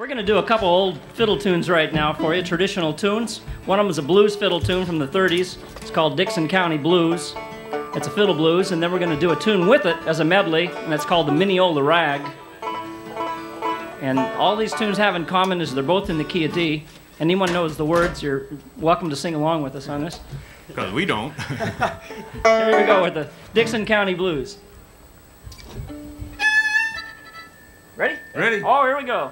We're going to do a couple old fiddle tunes right now for you, traditional tunes. One of them is a blues fiddle tune from the 30s. It's called Dickson County Blues. It's a fiddle blues, and then we're going to do a tune with it as a medley, and it's called the Minneola Rag. And all these tunes have in common is they're both in the key of D. Anyone knows the words, you're welcome to sing along with us on this. Because we don't. Here we go with the Dickson County Blues. Ready? Ready? Oh, here we go.